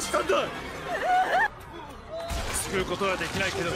申したんだ。救うことはできないけど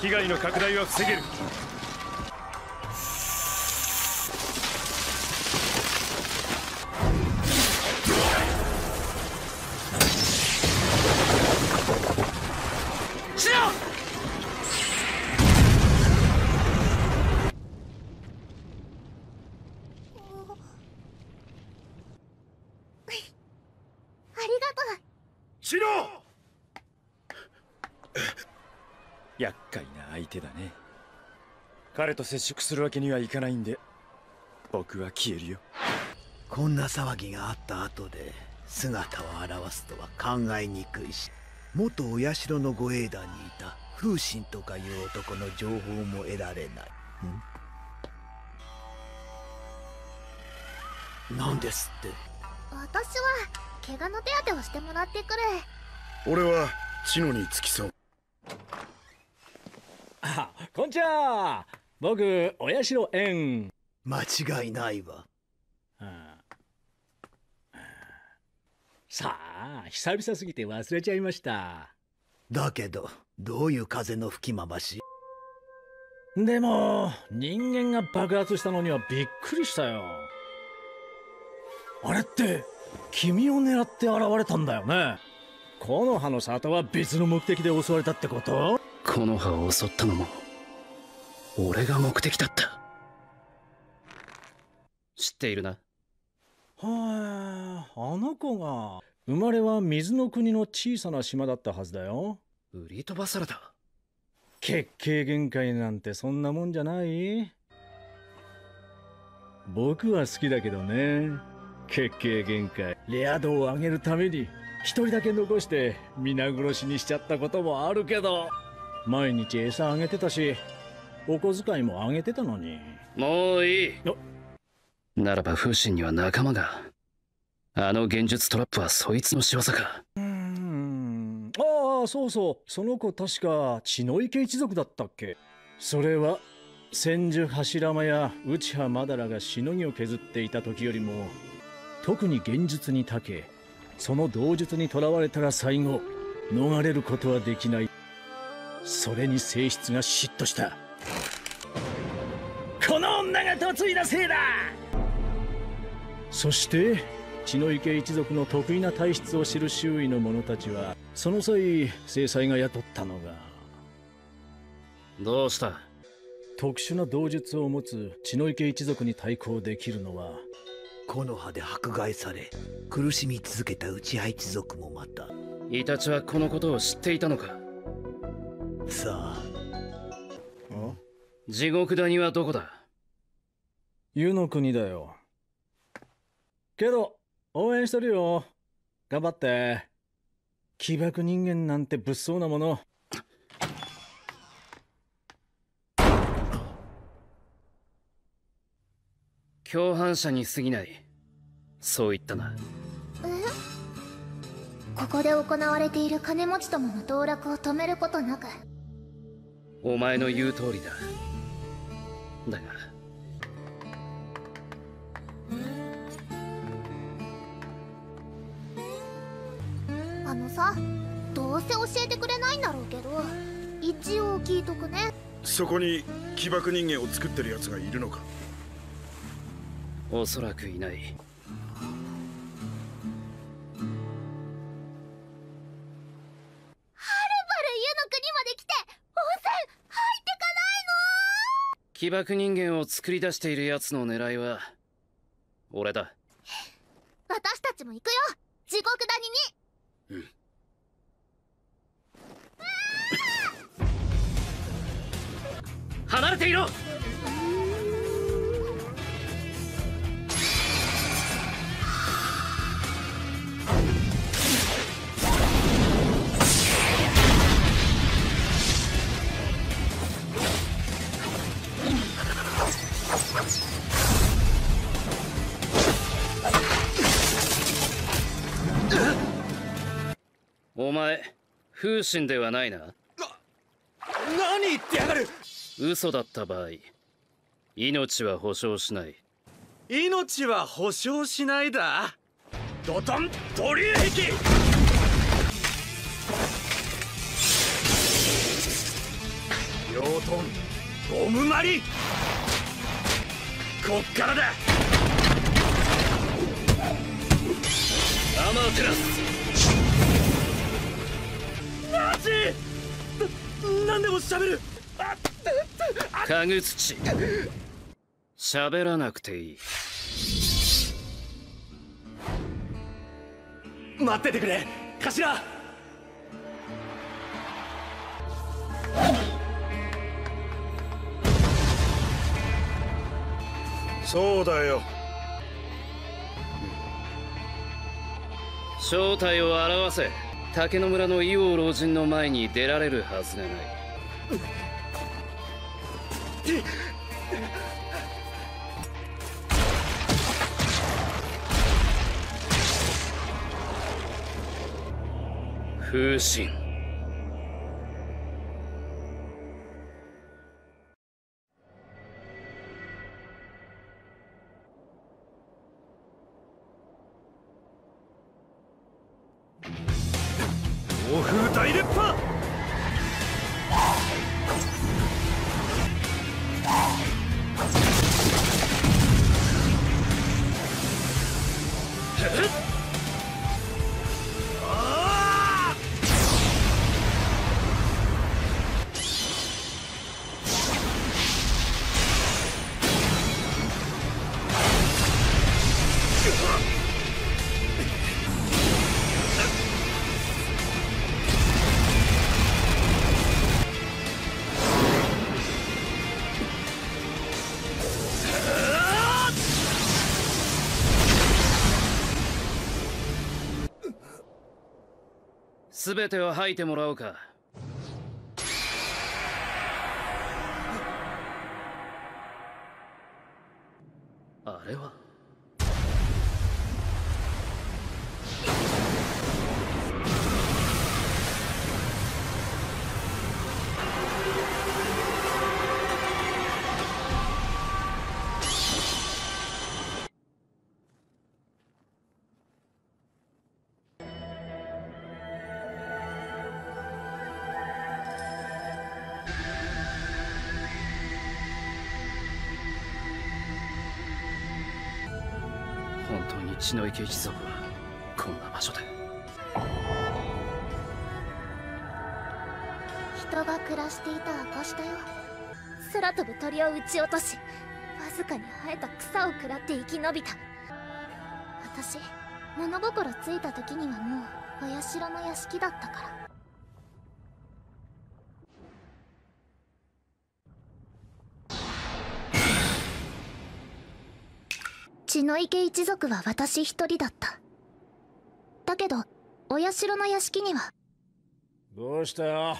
被害の拡大は防げる。手だね。彼と接触するわけにはいかないんで僕は消えるよ。こんな騒ぎがあった後で姿を現すとは考えにくいし元お社の護衛団にいた風神とかいう男の情報も得られない。何ですって。私は怪我の手当てをしてもらってくる。俺はチノに付き添うあ こんちは。僕お社縁。間違いないわ。さあ久々すぎて忘れちゃいました。だけどどういう風の吹き回し？でも人間が爆発したのにはびっくりしたよ。あれって君を狙って現れたんだよね。木の葉の里は別の目的で襲われたってこと？この葉を襲ったのも俺が目的だった。知っているな。はああの子が。生まれは水の国の小さな島だったはずだよ。売り飛ばされた血形限界なんてそんなもんじゃない。僕は好きだけどね。血形限界。レア度を上げるために一人だけ残して皆殺しにしちゃったこともあるけど毎日餌あげてたしお小遣いもあげてたのに。もういい。ならば風神には仲間が。あの幻術トラップはそいつの仕業か。うん。ああそうそう。その子確か血の池一族だったっけ。それは千住柱間や内葉まだらがしのぎを削っていた時よりも特に幻術に長けその同術にとらわれたら最後逃れることはできないそれに性質が嫉妬した。この女が嫁いだせいだ。そして血の池一族の得意な体質を知る周囲の者たちはその際制裁が雇ったのが。どうした？特殊な道術を持つ血の池一族に対抗できるのは木の葉で迫害され苦しみ続けた内派一族もまた。イタチはこのことを知っていたのか？さあ。地獄谷はどこだ？湯の国だよ。けど応援してるよ。頑張って。起爆人間なんて物騒なもの。共犯者に過ぎない。そう言ったな。ここで行われている金持ちどもの道楽を止めることなくお前の言う通りだ。だがあのさどうせ教えてくれないんだろうけど一応聞いとくね。そこに起爆人間を作ってる奴がいるのか？おそらくいない起爆人間を作り出している奴の狙いは俺だ。私たちも行くよ。地獄谷に。離れていろ風神ではないな。な何言ってやがる。嘘だった場合命は保証しない。命は保証しないだ。ドドン取り引き両豚ゴムまりこっからだ。アマテラス。マジな何でも喋る。かぐ土喋らなくていい。待っててくれ。頭。そうだよ。正体を表せ竹野村の伊王老人の前に出られるはずがない。風神。大烈波全てを吐いてもらおうか。あれは？篠池一族はこんな場所で。人が暮らしていた証だよ。空飛ぶ鳥を撃ち落としわずかに生えた草を食らって生き延びた。私物心ついた時にはもうお社の屋敷だったから。血の池一族は私一人だった。だけどお社の屋敷には。どうしたよ？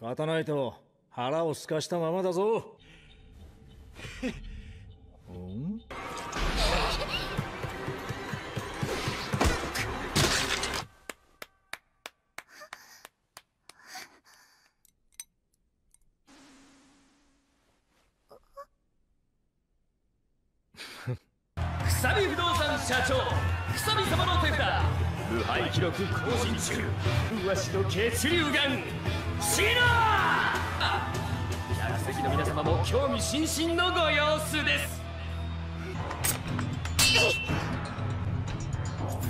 勝たないと腹をすかしたままだぞ。くさび不動産社長くさび様の手札無敗記録更新中上しの血流眼シノ客席の皆様も興味津々のご様子です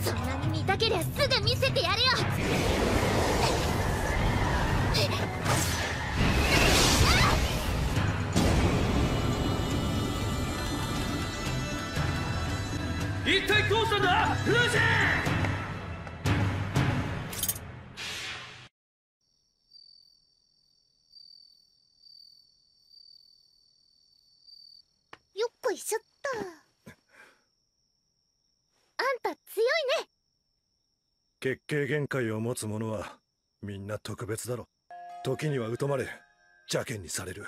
そんなに見たけりゃすぐ見せてやるよ。いしょっと。あんた強いね。月経限界を持つ者はみんな特別だろ。時には疎まれ邪険にされる。